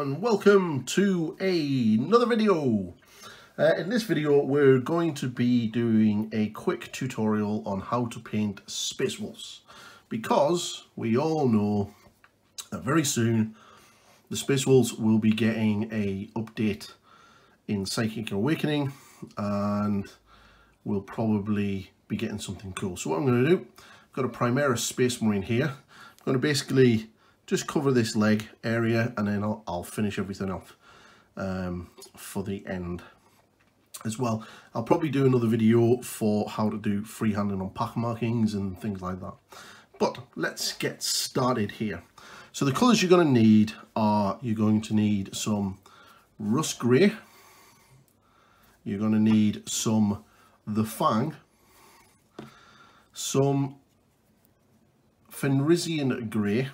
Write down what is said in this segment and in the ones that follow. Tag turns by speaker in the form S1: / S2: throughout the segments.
S1: and welcome to another video. Uh, in this video we're going to be doing a quick tutorial on how to paint Space Wolves because we all know that very soon the Space Wolves will be getting a update in Psychic Awakening and we'll probably be getting something cool. So what I'm going to do, I've got a Primaris Space Marine here. I'm going to basically just cover this leg area and then I'll, I'll finish everything off um, for the end as well. I'll probably do another video for how to do freehanding on pack markings and things like that. But let's get started here. So the colours you're going to need are, you're going to need some Russ grey, you're going to need some the Fang, some Fenrisian grey,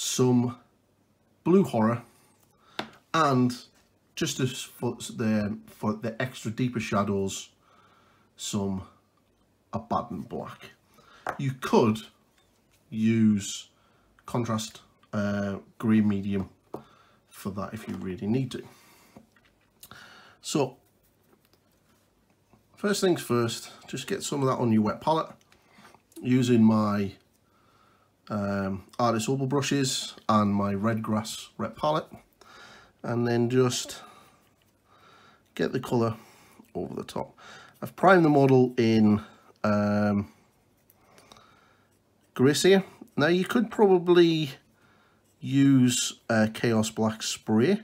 S1: some blue horror and just as for the for the extra deeper shadows some Abaddon black. You could use contrast uh, grey medium for that if you really need to. So first things first just get some of that on your wet palette using my um, artist brushes and my Redgrass red palette and then just get the colour over the top. I've primed the model in um. Now you could probably use a Chaos Black spray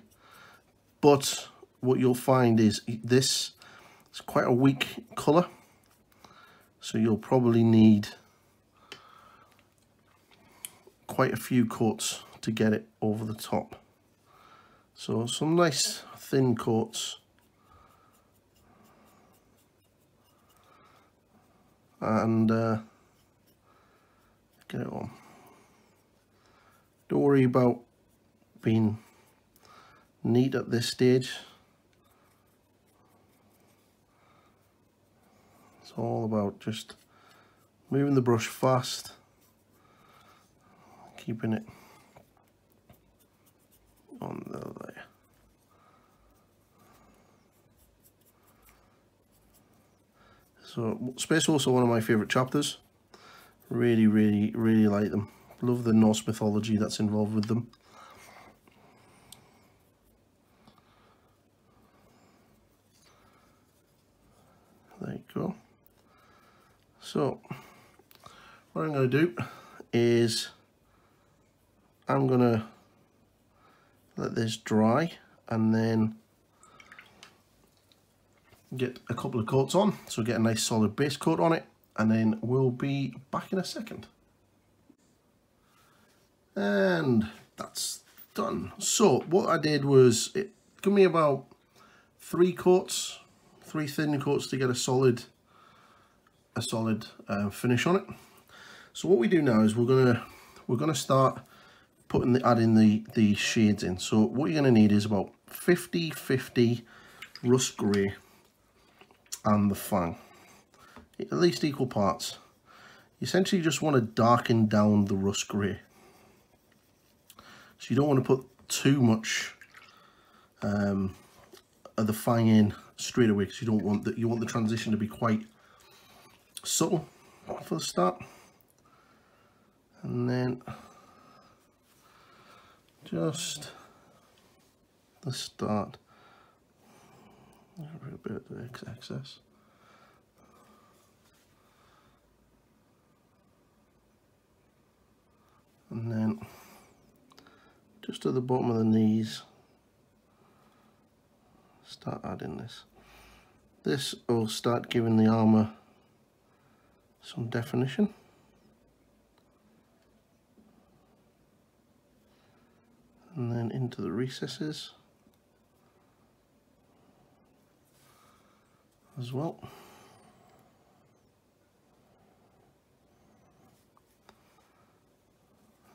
S1: but what you'll find is this is quite a weak colour so you'll probably need quite a few coats to get it over the top. So some nice thin coats. And uh, get it on. Don't worry about being neat at this stage. It's all about just moving the brush fast keeping it on the layer. So Space Wolves one of my favourite chapters. Really, really, really like them. Love the Norse mythology that's involved with them. There you go. So, what I'm going to do is I'm gonna let this dry and then get a couple of coats on. So get a nice solid base coat on it and then we'll be back in a second. And that's done. So what I did was it took me about three coats three thin coats to get a solid a solid uh, finish on it. So what we do now is we're gonna we're gonna start putting the adding the the shades in. So what you're going to need is about 50 50 Russ grey and the fang. At least equal parts. You essentially just want to darken down the Russ grey. So you don't want to put too much um, of the fang in straight away because you don't want that you want the transition to be quite subtle for the start. And then just the start. A bit of the excess. And then just at the bottom of the knees start adding this. This will start giving the armor some definition and then into the recesses as well.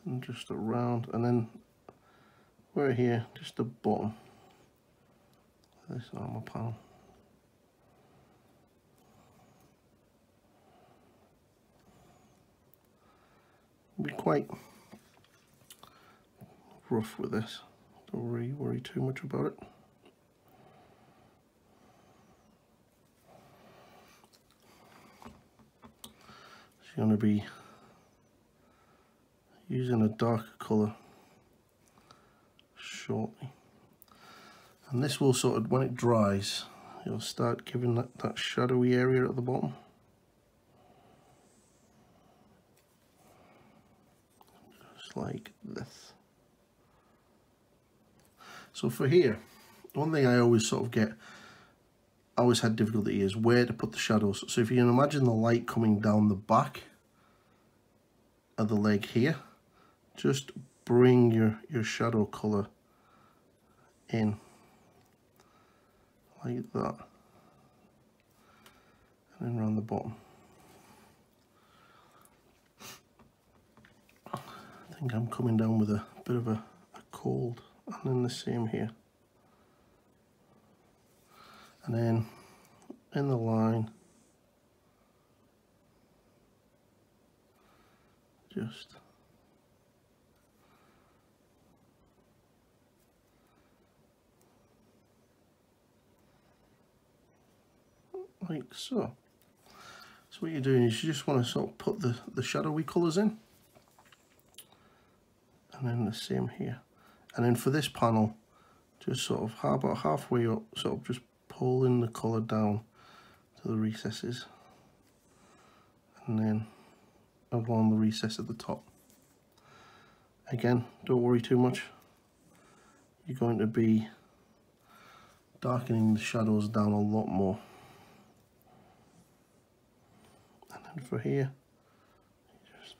S1: And just around and then we're here, just the bottom of this armor panel. Be quite rough with this. Don't worry, worry too much about it. She's going to be using a darker colour shortly. And this will sort of, when it dries, you'll start giving that, that shadowy area at the bottom. Just like this. So for here, one thing I always sort of get, I always had difficulty is where to put the shadows. So if you can imagine the light coming down the back of the leg here, just bring your, your shadow colour in like that and then around the bottom. I think I'm coming down with a bit of a, a cold and then the same here and then in the line just like so. So what you're doing is you just want to sort of put the, the shadowy colours in. And then the same here. And then for this panel, just sort of about halfway up, sort of just pulling the colour down to the recesses. And then along the recess at the top. Again, don't worry too much. You're going to be darkening the shadows down a lot more. and then for here just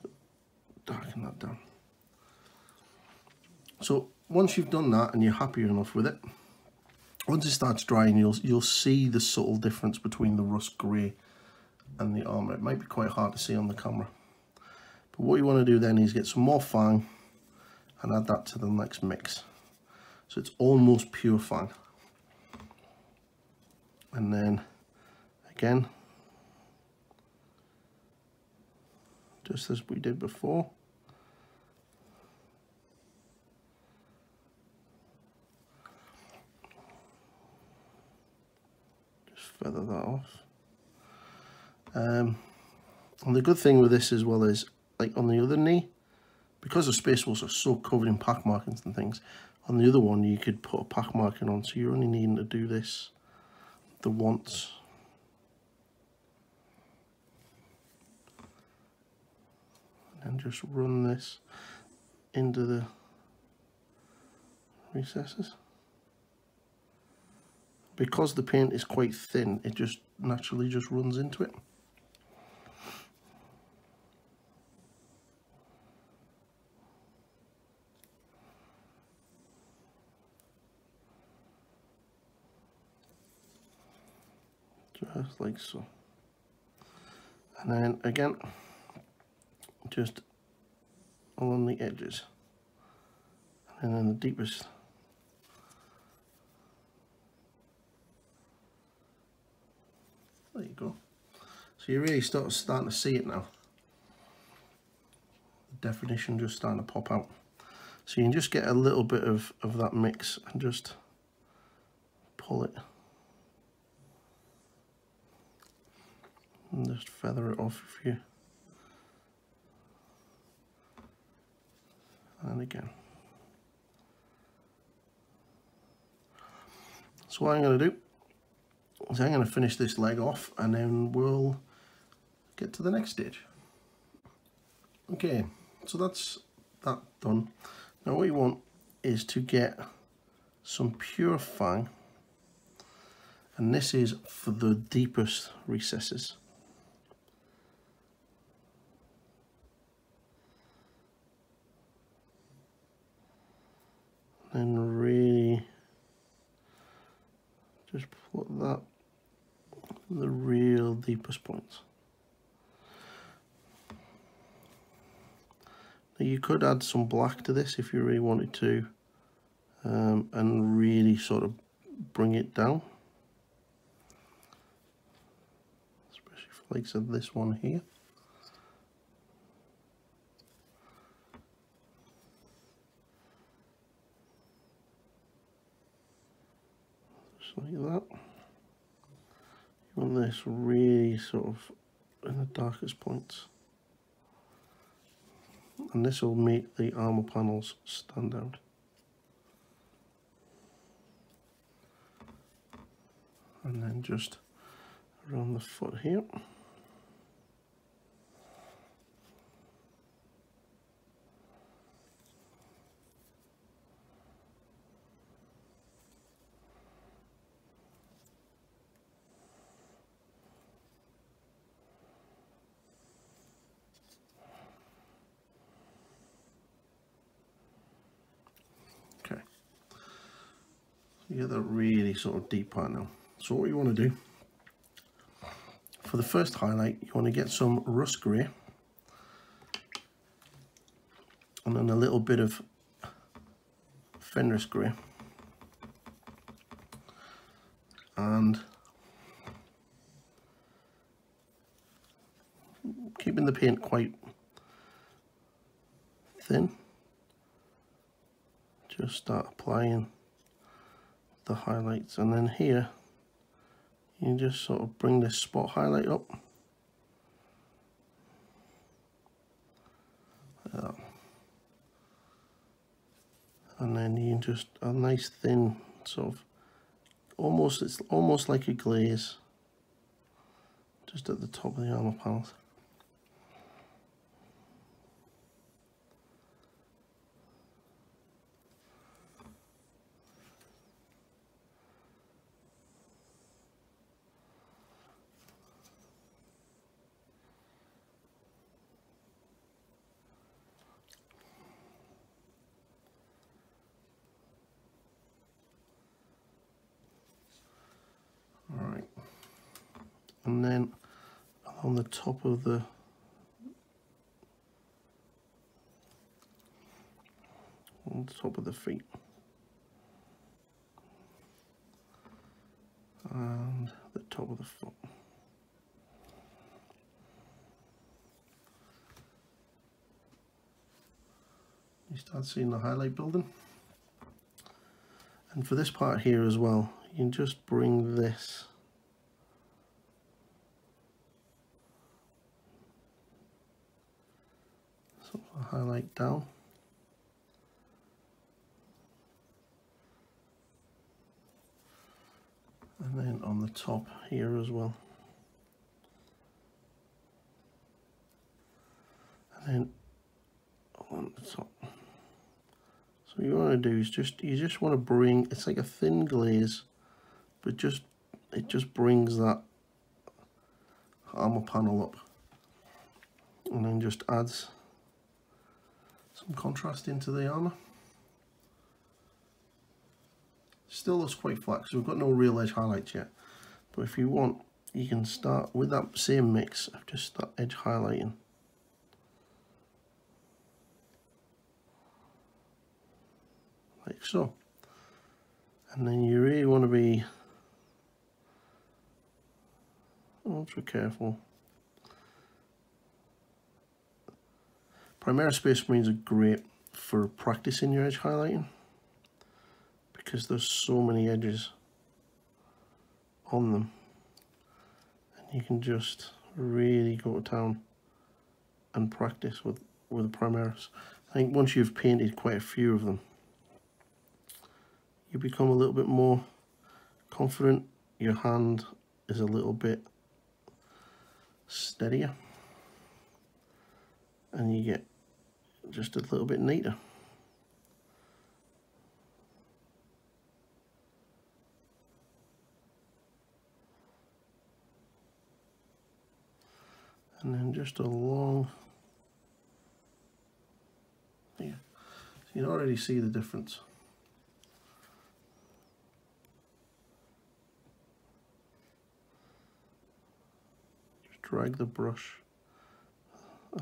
S1: darken that down so once you've done that and you're happy enough with it once it starts drying you'll you'll see the subtle difference between the Russ grey and the armour it might be quite hard to see on the camera. But what you want to do then is get some more fang and add that to the next mix. So it's almost pure fang. And then again just as we did before. Feather that off. Um, and the good thing with this as well is, like on the other knee, because the Space Wolves are so covered in pack markings and things, on the other one you could put a pack marking on, so you're only needing to do this the once. and just run this into the recesses. Because the paint is quite thin, it just naturally just runs into it. Just like so. And then again, just along the edges and then the deepest there you go you really start starting to see it now the definition just starting to pop out so you can just get a little bit of, of that mix and just pull it and just feather it off if you and again. So what I'm going to do is I'm going to finish this leg off and then we'll get to the next stage. Okay, so that's that done. Now what you want is to get some pure fang and this is for the deepest recesses. and really just put that the real deepest points. You could add some black to this if you really wanted to um, and really sort of bring it down. Especially for like said this one here. just like that. You want this really sort of in the darkest points. And this will make the armor panels stand out. And then just around the foot here. you get that really sort of deep part now. So what you want to do, for the first highlight, you want to get some Russ grey and then a little bit of Fenris grey. And keeping the paint quite thin. Just start applying the highlights. And then here you just sort of bring this spot highlight up. And then you just a nice thin sort of almost it's almost like a glaze just at the top of the armor panels and then on the top of the on the top of the feet. And the top of the foot. You start seeing the highlight building. And for this part here as well you can just bring this highlight down. And then on the top here as well. And then on the top. So you want to do is just, you just want to bring, it's like a thin glaze, but just, it just brings that armor panel up and then just adds some contrast into the armour. Still looks quite flat because we've got no real edge highlights yet. But if you want, you can start with that same mix of just that edge highlighting. Like so. And then you really want to be ultra careful Primaris Space Marines are great for practicing your edge highlighting because there's so many edges on them. And you can just really go to town and practice with with the Primaris. I think once you've painted quite a few of them you become a little bit more confident. Your hand is a little bit steadier. And you get just a little bit neater. And then just a long, yeah, you can already see the difference. Just drag the brush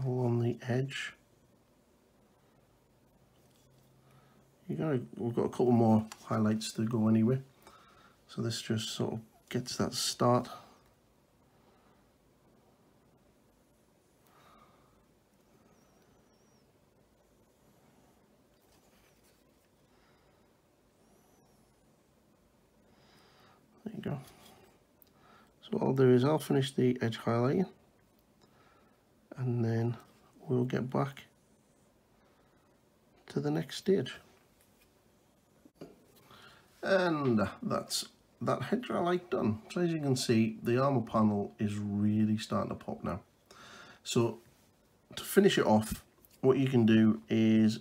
S1: along the edge. You got we've got a couple more highlights to go anyway so this just sort of gets that start There you go. So what I'll do is I'll finish the edge highlighting and then we'll get back to the next stage. And that's that hedge highlight done. So as you can see, the armor panel is really starting to pop now. So to finish it off, what you can do is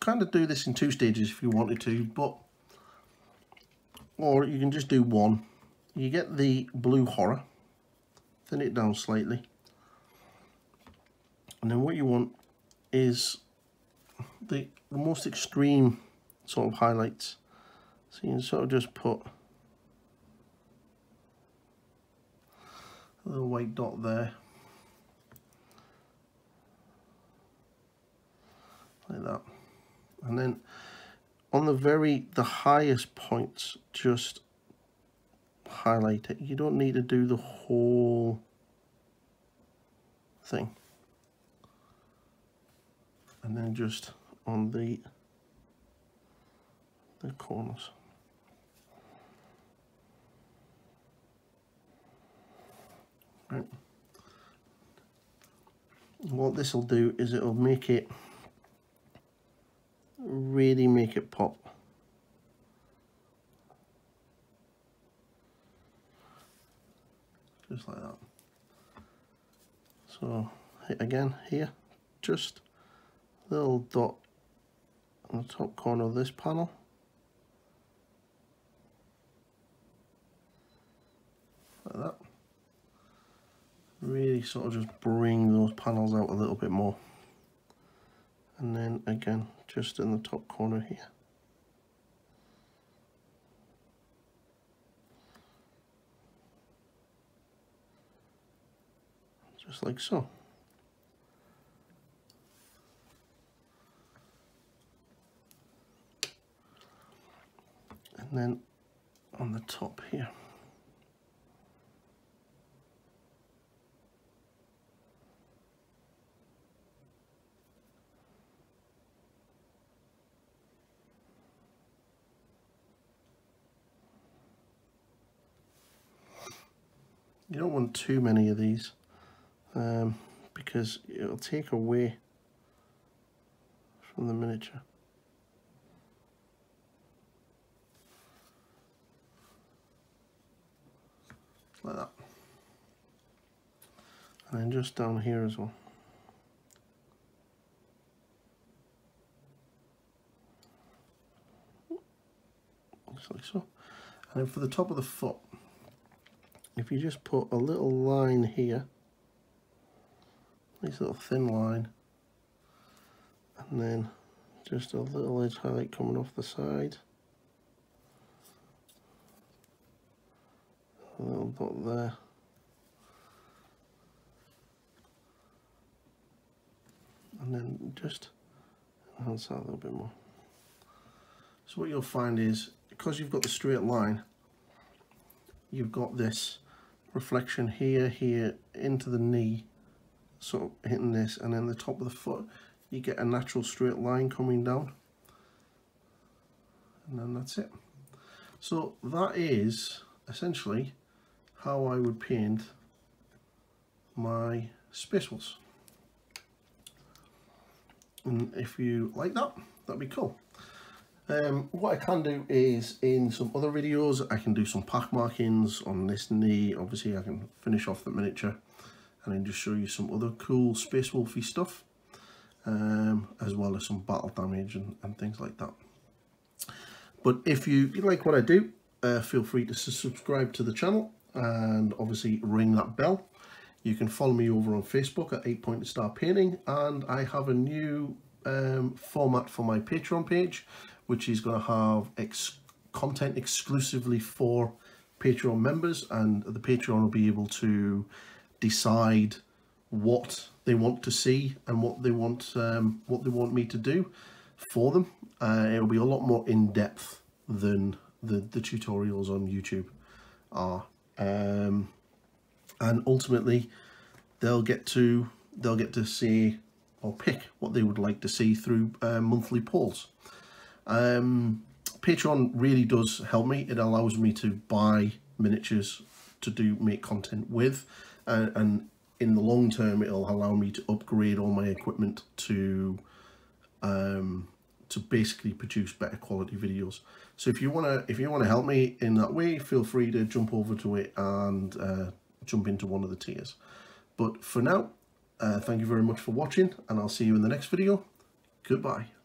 S1: kind of do this in two stages if you wanted to, but or you can just do one. You get the blue horror, thin it down slightly, and then what you want is the, the most extreme sort of highlights. So you can sort of just put a little white dot there. Like that. And then on the very, the highest points, just highlight it. You don't need to do the whole thing and then just on the the corners. Right. What this will do is it will make it really make it pop. Just like that. So again here, just little dot on the top corner of this panel. Like that. Sort of just bring those panels out a little bit more. And then again, just in the top corner here. Just like so. and then on the top here. Don't want too many of these um, because it'll take away from the miniature. like that. And then just down here as well. Looks like so. And then for the top of the foot, if you just put a little line here, this little thin line, and then just a little edge highlight coming off the side. a little dot there. And then just enhance that a little bit more. So what you'll find is, because you've got the straight line, you've got this reflection here, here, into the knee, sort of hitting this, and then the top of the foot, you get a natural straight line coming down. And then that's it. So that is essentially how I would paint my Space Wolves. And if you like that, that'd be cool. Um, what I can do is in some other videos, I can do some pack markings on this knee. Obviously, I can finish off the miniature and then just show you some other cool Space Wolfy stuff, um, as well as some battle damage and, and things like that. But if you, like what I do, uh, feel free to subscribe to the channel and obviously ring that bell. You can follow me over on Facebook at 8 Point Star Painting and I have a new um, format for my Patreon page which is going to have ex content exclusively for Patreon members and the Patreon will be able to decide what they want to see and what they want um, what they want me to do for them. Uh, it'll be a lot more in-depth than the, the tutorials on YouTube are um, and ultimately they'll get to they'll get to see or pick what they would like to see through uh, monthly polls. Um, Patreon really does help me. It allows me to buy miniatures to do make content with, uh, and in the long term, it'll allow me to upgrade all my equipment to um, to basically produce better quality videos. So if you wanna if you wanna help me in that way, feel free to jump over to it and uh, jump into one of the tiers. But for now, uh, thank you very much for watching, and I'll see you in the next video. Goodbye.